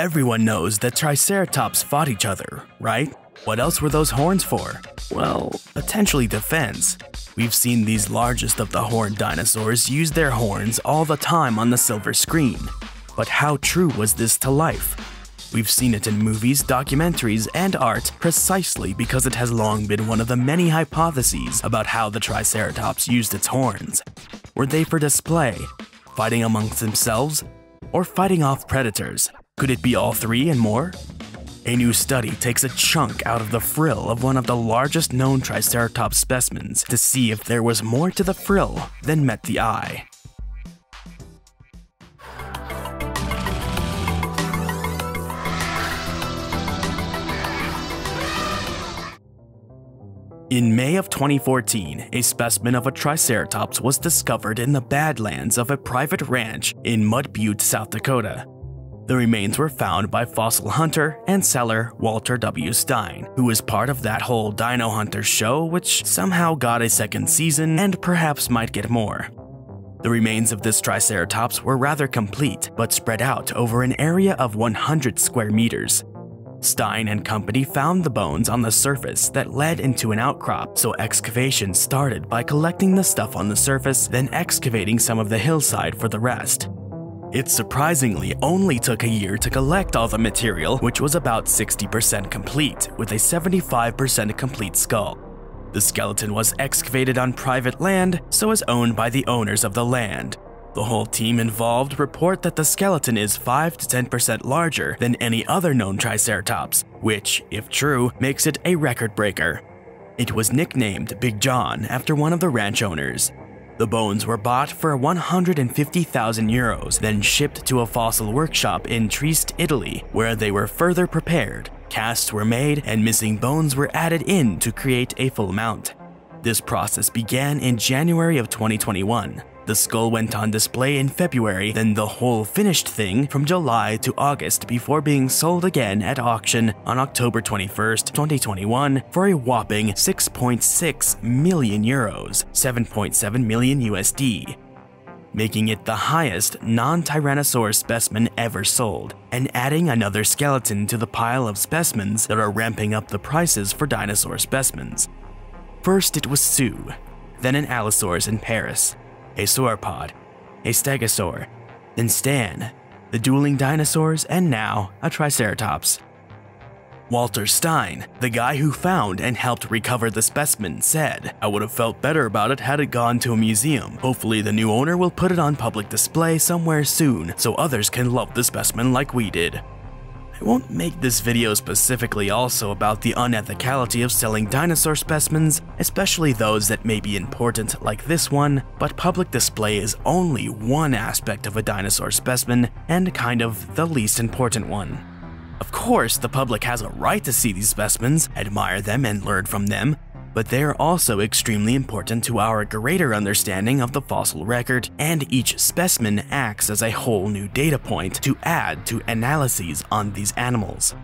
Everyone knows that Triceratops fought each other, right? What else were those horns for? Well, potentially defense. We've seen these largest of the horned dinosaurs use their horns all the time on the silver screen. But how true was this to life? We've seen it in movies, documentaries, and art precisely because it has long been one of the many hypotheses about how the Triceratops used its horns. Were they for display, fighting amongst themselves, or fighting off predators? Could it be all three and more? A new study takes a chunk out of the frill of one of the largest known Triceratops specimens to see if there was more to the frill than met the eye. In May of 2014, a specimen of a Triceratops was discovered in the Badlands of a private ranch in Mud Butte, South Dakota. The remains were found by fossil hunter and seller Walter W. Stein, who was part of that whole Dino Hunter show which somehow got a second season and perhaps might get more. The remains of this Triceratops were rather complete, but spread out over an area of 100 square meters. Stein and company found the bones on the surface that led into an outcrop, so excavation started by collecting the stuff on the surface, then excavating some of the hillside for the rest. It surprisingly only took a year to collect all the material, which was about 60% complete, with a 75% complete skull. The skeleton was excavated on private land, so is owned by the owners of the land. The whole team involved report that the skeleton is 5 to 10% larger than any other known Triceratops, which, if true, makes it a record breaker. It was nicknamed Big John after one of the ranch owners. The bones were bought for 150,000 euros, then shipped to a fossil workshop in Trieste, Italy, where they were further prepared. Casts were made and missing bones were added in to create a full mount. This process began in January of 2021. The skull went on display in February, then the whole finished thing from July to August before being sold again at auction on October 21st, 2021 for a whopping 6.6 million euros, 7.7 million USD, making it the highest non-Tyrannosaurus specimen ever sold, and adding another skeleton to the pile of specimens that are ramping up the prices for dinosaur specimens. First it was Sue, then an Allosaurus in Paris, a sauropod, a stegosaur, then Stan, the dueling dinosaurs, and now a Triceratops. Walter Stein, the guy who found and helped recover the specimen, said, I would have felt better about it had it gone to a museum. Hopefully the new owner will put it on public display somewhere soon so others can love the specimen like we did. I won't make this video specifically also about the unethicality of selling dinosaur specimens, especially those that may be important like this one, but public display is only one aspect of a dinosaur specimen and kind of the least important one. Of course, the public has a right to see these specimens, admire them, and learn from them, but they are also extremely important to our greater understanding of the fossil record, and each specimen acts as a whole new data point to add to analyses on these animals.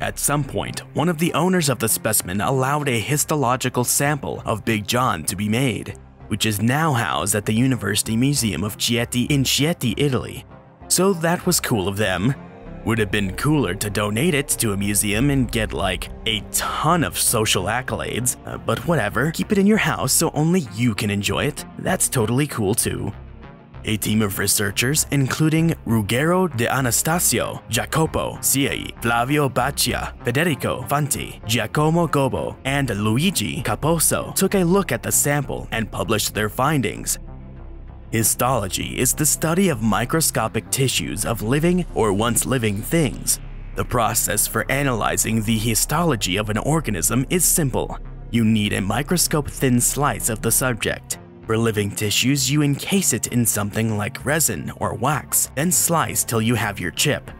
At some point, one of the owners of the specimen allowed a histological sample of Big John to be made, which is now housed at the University Museum of Chieti in Chieti, Italy. So that was cool of them, would have been cooler to donate it to a museum and get like a ton of social accolades, uh, but whatever, keep it in your house so only you can enjoy it. That's totally cool too. A team of researchers, including Ruggero D'Anastasio, Jacopo Cilli, Flavio Bacchia, Federico Fanti, Giacomo Gobbo, and Luigi Capasso, took a look at the sample and published their findings, Histology is the study of microscopic tissues of living or once living things. The process for analyzing the histology of an organism is simple. You need a microscope-thin slice of the subject. For living tissues, you encase it in something like resin or wax, then slice till you have your chip.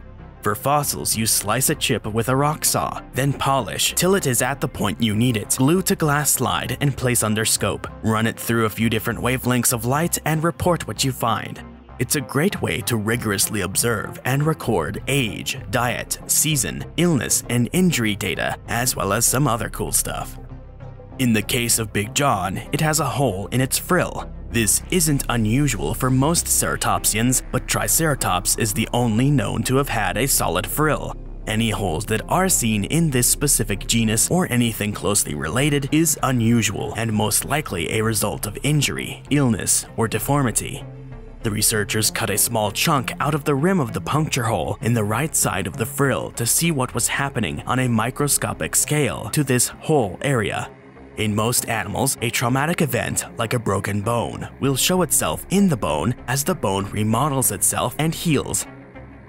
For fossils, you slice a chip with a rock saw, then polish till it is at the point you need it. Glue to glass slide and place under scope. Run it through a few different wavelengths of light and report what you find. It's a great way to rigorously observe and record age, diet, season, illness, and injury data, as well as some other cool stuff. In the case of Big John, it has a hole in its frill, This isn't unusual for most ceratopsians, but Triceratops is the only known to have had a solid frill. Any holes that are seen in this specific genus or anything closely related is unusual and most likely a result of injury, illness, or deformity. The researchers cut a small chunk out of the rim of the puncture hole in the right side of the frill to see what was happening on a microscopic scale to this whole area. In most animals, a traumatic event, like a broken bone, will show itself in the bone as the bone remodels itself and heals.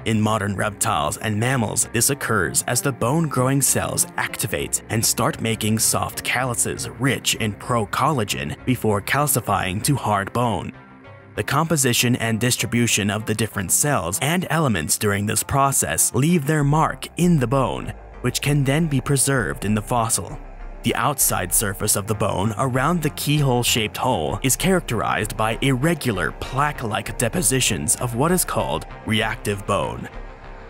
In modern reptiles and mammals, this occurs as the bone-growing cells activate and start making soft calluses rich in procollagen before calcifying to hard bone. The composition and distribution of the different cells and elements during this process leave their mark in the bone, which can then be preserved in the fossil. The outside surface of the bone around the keyhole-shaped hole is characterized by irregular plaque-like depositions of what is called reactive bone.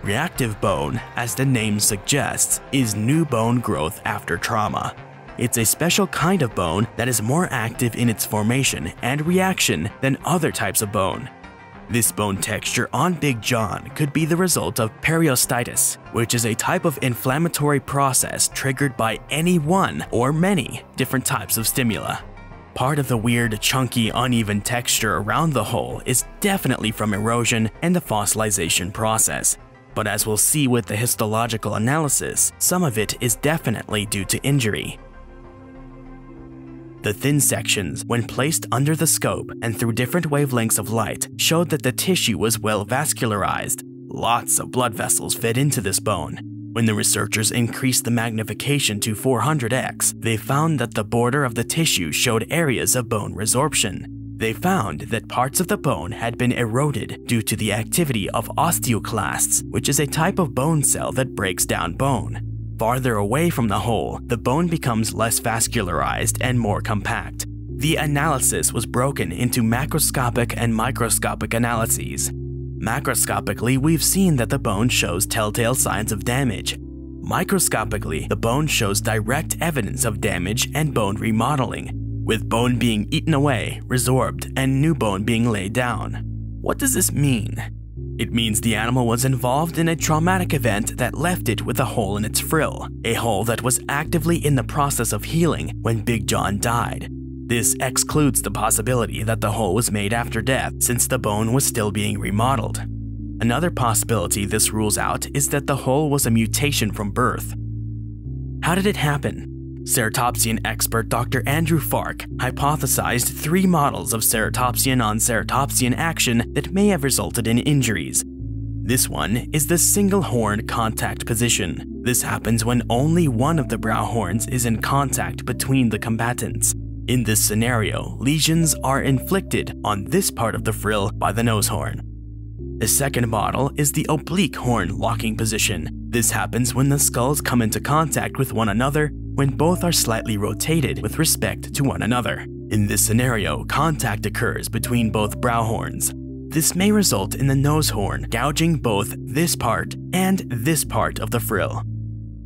Reactive bone, as the name suggests, is new bone growth after trauma. It's a special kind of bone that is more active in its formation and reaction than other types of bone, this bone texture on Big John could be the result of periostitis, which is a type of inflammatory process triggered by any one or many different types of stimuli. Part of the weird, chunky, uneven texture around the hole is definitely from erosion and the fossilization process, but as we'll see with the histological analysis, some of it is definitely due to injury. The thin sections, when placed under the scope and through different wavelengths of light, showed that the tissue was well vascularized. Lots of blood vessels fit into this bone. When the researchers increased the magnification to 400x, they found that the border of the tissue showed areas of bone resorption. They found that parts of the bone had been eroded due to the activity of osteoclasts, which is a type of bone cell that breaks down bone farther away from the hole, the bone becomes less vascularized and more compact. The analysis was broken into macroscopic and microscopic analyses. Macroscopically, we've seen that the bone shows telltale signs of damage. Microscopically, the bone shows direct evidence of damage and bone remodeling, with bone being eaten away, resorbed, and new bone being laid down. What does this mean? It means the animal was involved in a traumatic event that left it with a hole in its frill, a hole that was actively in the process of healing when Big John died. This excludes the possibility that the hole was made after death since the bone was still being remodeled. Another possibility this rules out is that the hole was a mutation from birth. How did it happen? Ceratopsian expert Dr. Andrew Farke hypothesized three models of ceratopsian on ceratopsian action that may have resulted in injuries. This one is the single horn contact position. This happens when only one of the brow horns is in contact between the combatants. In this scenario, lesions are inflicted on this part of the frill by the nose horn. The second model is the oblique horn locking position. This happens when the skulls come into contact with one another when both are slightly rotated with respect to one another. In this scenario, contact occurs between both brow horns. This may result in the nose horn gouging both this part and this part of the frill.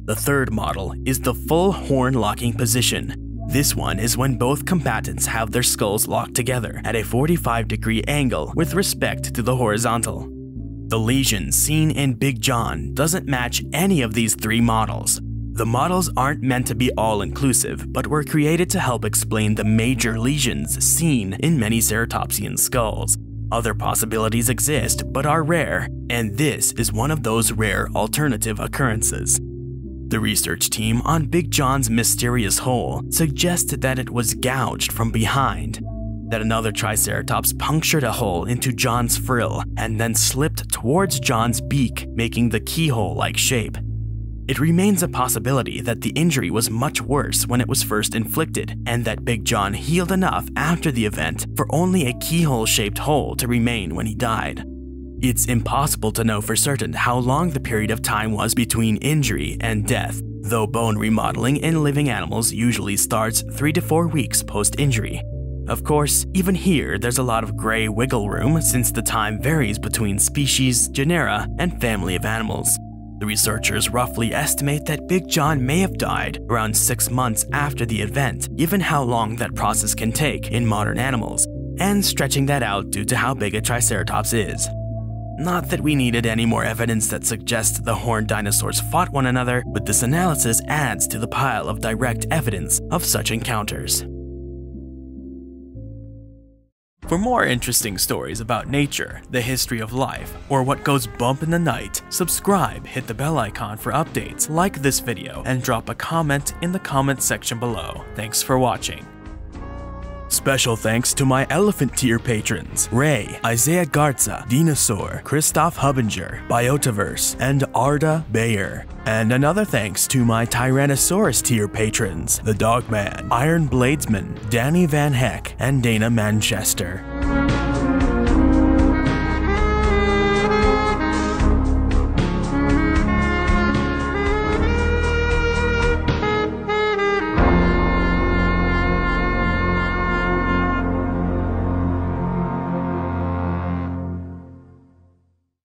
The third model is the full horn locking position. This one is when both combatants have their skulls locked together at a 45 degree angle with respect to the horizontal. The lesion seen in Big John doesn't match any of these three models, the models aren't meant to be all-inclusive, but were created to help explain the major lesions seen in many ceratopsian skulls. Other possibilities exist, but are rare, and this is one of those rare alternative occurrences. The research team on Big John's mysterious hole suggested that it was gouged from behind, that another Triceratops punctured a hole into John's frill and then slipped towards John's beak, making the keyhole-like shape. It remains a possibility that the injury was much worse when it was first inflicted, and that Big John healed enough after the event for only a keyhole-shaped hole to remain when he died. It's impossible to know for certain how long the period of time was between injury and death, though bone remodeling in living animals usually starts 3 to 4 weeks post-injury. Of course, even here there's a lot of gray wiggle room since the time varies between species, genera, and family of animals. The researchers roughly estimate that Big John may have died around six months after the event, given how long that process can take in modern animals. and stretching that out due to how big a Triceratops is. Not that we needed any more evidence that suggests the horned dinosaurs fought one another, but this analysis adds to the pile of direct evidence of such encounters. For more interesting stories about nature, the history of life, or what goes bump in the night, subscribe, hit the bell icon for updates, like this video, and drop a comment in the comment section below. Thanks for watching. Special thanks to my elephant tier patrons Ray, Isaiah Garza, Dinosaur, Christoph Hubinger, Biotaverse, and Arda Bayer. And another thanks to my Tyrannosaurus tier patrons The Dogman, Iron Bladesman, Danny Van Heck, and Dana Manchester.